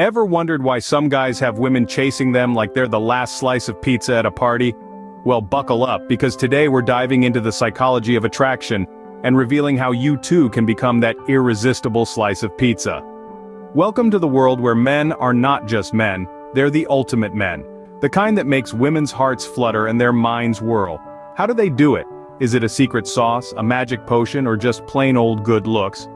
Ever wondered why some guys have women chasing them like they're the last slice of pizza at a party? Well buckle up because today we're diving into the psychology of attraction and revealing how you too can become that irresistible slice of pizza. Welcome to the world where men are not just men, they're the ultimate men. The kind that makes women's hearts flutter and their minds whirl. How do they do it? Is it a secret sauce, a magic potion, or just plain old good looks?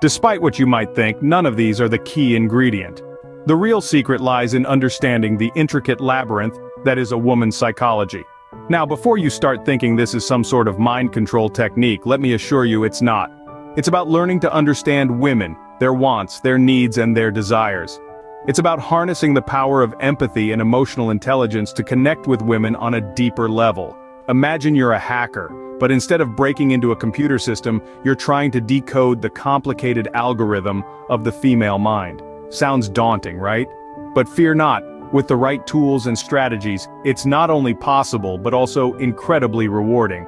Despite what you might think, none of these are the key ingredient. The real secret lies in understanding the intricate labyrinth that is a woman's psychology. Now before you start thinking this is some sort of mind control technique, let me assure you it's not. It's about learning to understand women, their wants, their needs and their desires. It's about harnessing the power of empathy and emotional intelligence to connect with women on a deeper level. Imagine you're a hacker, but instead of breaking into a computer system, you're trying to decode the complicated algorithm of the female mind. Sounds daunting, right? But fear not, with the right tools and strategies, it's not only possible but also incredibly rewarding.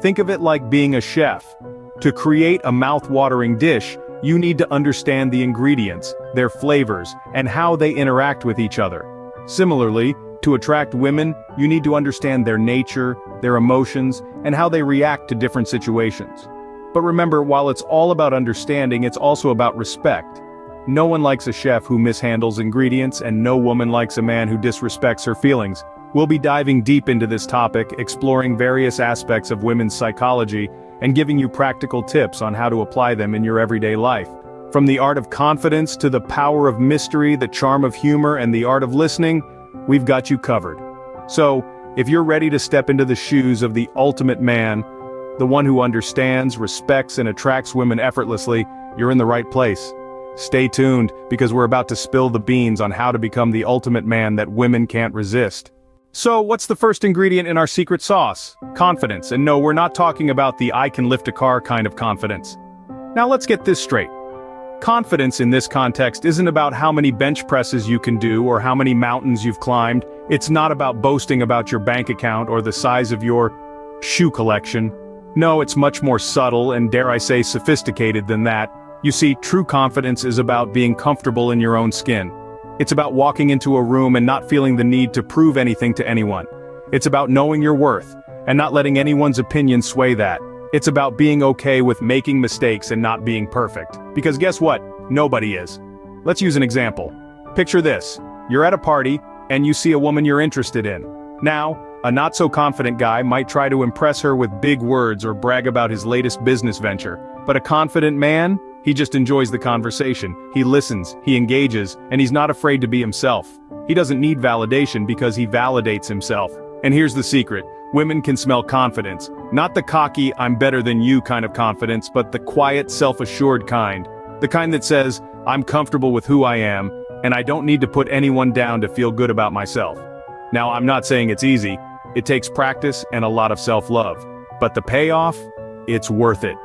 Think of it like being a chef. To create a mouth-watering dish, you need to understand the ingredients, their flavors, and how they interact with each other. Similarly, to attract women, you need to understand their nature, their emotions, and how they react to different situations. But remember, while it's all about understanding, it's also about respect. No one likes a chef who mishandles ingredients and no woman likes a man who disrespects her feelings. We'll be diving deep into this topic, exploring various aspects of women's psychology, and giving you practical tips on how to apply them in your everyday life. From the art of confidence to the power of mystery, the charm of humor, and the art of listening, we've got you covered. So, if you're ready to step into the shoes of the ultimate man, the one who understands, respects, and attracts women effortlessly, you're in the right place. Stay tuned, because we're about to spill the beans on how to become the ultimate man that women can't resist. So, what's the first ingredient in our secret sauce? Confidence, and no, we're not talking about the I can lift a car kind of confidence. Now let's get this straight. Confidence in this context isn't about how many bench presses you can do or how many mountains you've climbed, it's not about boasting about your bank account or the size of your shoe collection. No, it's much more subtle and dare I say sophisticated than that, you see, true confidence is about being comfortable in your own skin. It's about walking into a room and not feeling the need to prove anything to anyone. It's about knowing your worth, and not letting anyone's opinion sway that. It's about being okay with making mistakes and not being perfect. Because guess what? Nobody is. Let's use an example. Picture this. You're at a party, and you see a woman you're interested in. Now, a not-so-confident guy might try to impress her with big words or brag about his latest business venture. But a confident man, he just enjoys the conversation, he listens, he engages, and he's not afraid to be himself. He doesn't need validation because he validates himself. And here's the secret, women can smell confidence. Not the cocky, I'm better than you kind of confidence, but the quiet, self-assured kind. The kind that says, I'm comfortable with who I am, and I don't need to put anyone down to feel good about myself. Now I'm not saying it's easy, it takes practice and a lot of self-love. But the payoff? It's worth it.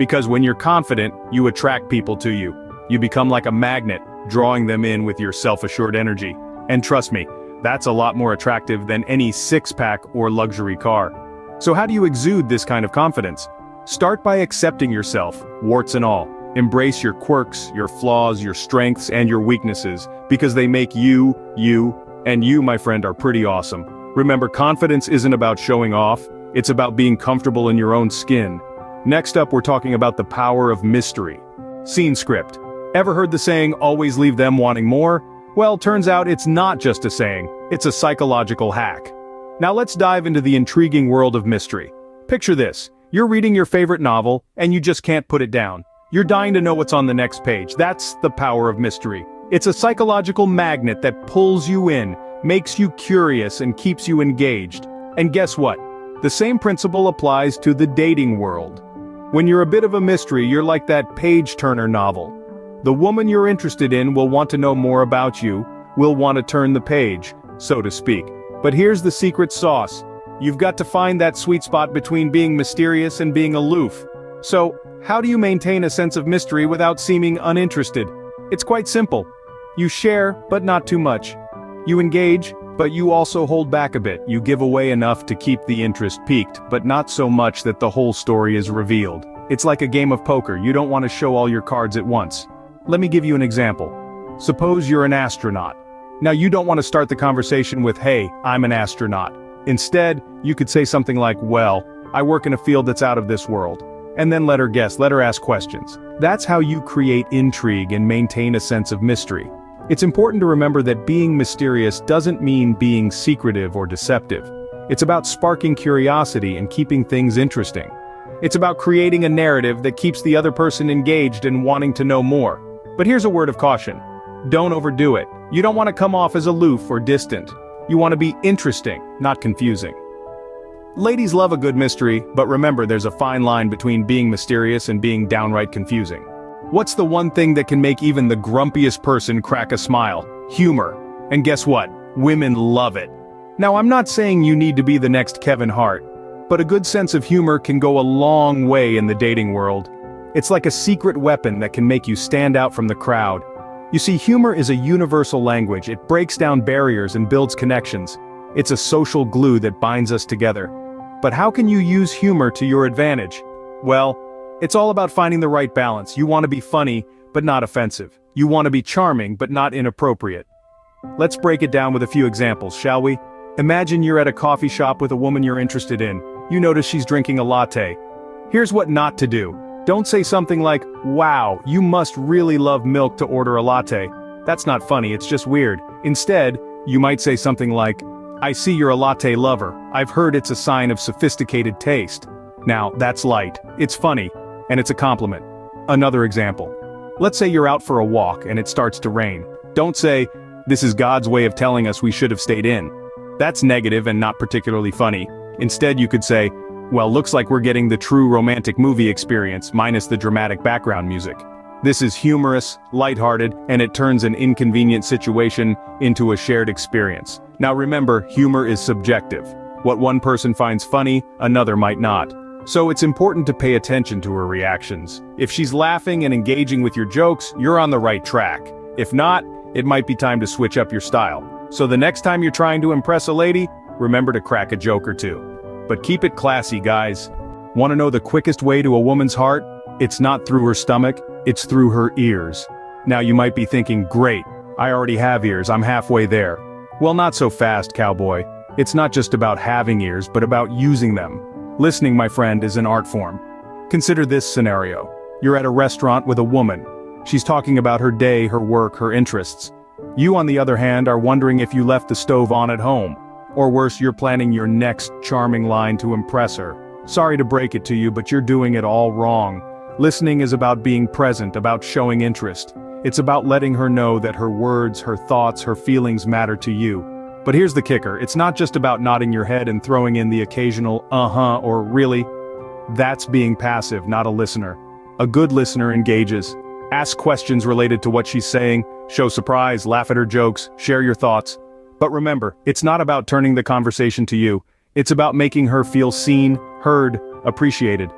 Because when you're confident, you attract people to you. You become like a magnet, drawing them in with your self-assured energy. And trust me, that's a lot more attractive than any six-pack or luxury car. So how do you exude this kind of confidence? Start by accepting yourself, warts and all. Embrace your quirks, your flaws, your strengths, and your weaknesses, because they make you, you, and you, my friend, are pretty awesome. Remember, confidence isn't about showing off, it's about being comfortable in your own skin. Next up we're talking about the power of mystery. Scene script. Ever heard the saying, always leave them wanting more? Well, turns out it's not just a saying, it's a psychological hack. Now let's dive into the intriguing world of mystery. Picture this, you're reading your favorite novel, and you just can't put it down. You're dying to know what's on the next page, that's the power of mystery. It's a psychological magnet that pulls you in, makes you curious and keeps you engaged. And guess what? The same principle applies to the dating world. When you're a bit of a mystery, you're like that page-turner novel. The woman you're interested in will want to know more about you, will want to turn the page, so to speak. But here's the secret sauce. You've got to find that sweet spot between being mysterious and being aloof. So, how do you maintain a sense of mystery without seeming uninterested? It's quite simple. You share, but not too much. You engage, but you also hold back a bit, you give away enough to keep the interest piqued, but not so much that the whole story is revealed. It's like a game of poker, you don't want to show all your cards at once. Let me give you an example. Suppose you're an astronaut. Now you don't want to start the conversation with hey, I'm an astronaut. Instead, you could say something like, well, I work in a field that's out of this world. And then let her guess, let her ask questions. That's how you create intrigue and maintain a sense of mystery. It's important to remember that being mysterious doesn't mean being secretive or deceptive. It's about sparking curiosity and keeping things interesting. It's about creating a narrative that keeps the other person engaged and wanting to know more. But here's a word of caution. Don't overdo it. You don't want to come off as aloof or distant. You want to be interesting, not confusing. Ladies love a good mystery, but remember there's a fine line between being mysterious and being downright confusing. What's the one thing that can make even the grumpiest person crack a smile? Humor. And guess what? Women love it. Now I'm not saying you need to be the next Kevin Hart, but a good sense of humor can go a long way in the dating world. It's like a secret weapon that can make you stand out from the crowd, you see humor is a universal language, it breaks down barriers and builds connections. It's a social glue that binds us together. But how can you use humor to your advantage? Well, it's all about finding the right balance. You want to be funny, but not offensive. You want to be charming, but not inappropriate. Let's break it down with a few examples, shall we? Imagine you're at a coffee shop with a woman you're interested in. You notice she's drinking a latte. Here's what not to do. Don't say something like, wow, you must really love milk to order a latte. That's not funny, it's just weird. Instead, you might say something like, I see you're a latte lover. I've heard it's a sign of sophisticated taste. Now, that's light, it's funny, and it's a compliment. Another example. Let's say you're out for a walk and it starts to rain. Don't say, this is God's way of telling us we should have stayed in. That's negative and not particularly funny. Instead you could say, well, looks like we're getting the true romantic movie experience, minus the dramatic background music. This is humorous, lighthearted, and it turns an inconvenient situation into a shared experience. Now remember, humor is subjective. What one person finds funny, another might not. So it's important to pay attention to her reactions. If she's laughing and engaging with your jokes, you're on the right track. If not, it might be time to switch up your style. So the next time you're trying to impress a lady, remember to crack a joke or two. But keep it classy, guys. Want to know the quickest way to a woman's heart? It's not through her stomach, it's through her ears. Now you might be thinking, great, I already have ears, I'm halfway there. Well not so fast, cowboy. It's not just about having ears, but about using them. Listening, my friend, is an art form. Consider this scenario. You're at a restaurant with a woman. She's talking about her day, her work, her interests. You, on the other hand, are wondering if you left the stove on at home. Or worse, you're planning your next charming line to impress her. Sorry to break it to you, but you're doing it all wrong. Listening is about being present, about showing interest. It's about letting her know that her words, her thoughts, her feelings matter to you. But here's the kicker, it's not just about nodding your head and throwing in the occasional uh-huh or really. That's being passive, not a listener. A good listener engages. Ask questions related to what she's saying, show surprise, laugh at her jokes, share your thoughts. But remember, it's not about turning the conversation to you. It's about making her feel seen, heard, appreciated.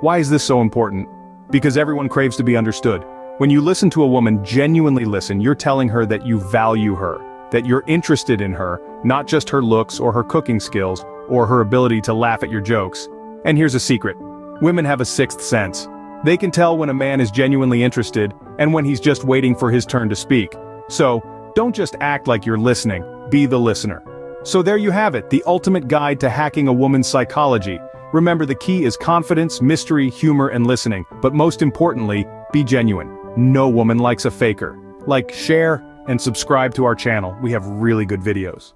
Why is this so important? Because everyone craves to be understood. When you listen to a woman genuinely listen, you're telling her that you value her, that you're interested in her, not just her looks or her cooking skills, or her ability to laugh at your jokes. And here's a secret. Women have a sixth sense. They can tell when a man is genuinely interested, and when he's just waiting for his turn to speak. So, don't just act like you're listening, be the listener. So there you have it, the ultimate guide to hacking a woman's psychology. Remember the key is confidence, mystery, humor, and listening, but most importantly, be genuine. No woman likes a faker. Like, share, and subscribe to our channel, we have really good videos.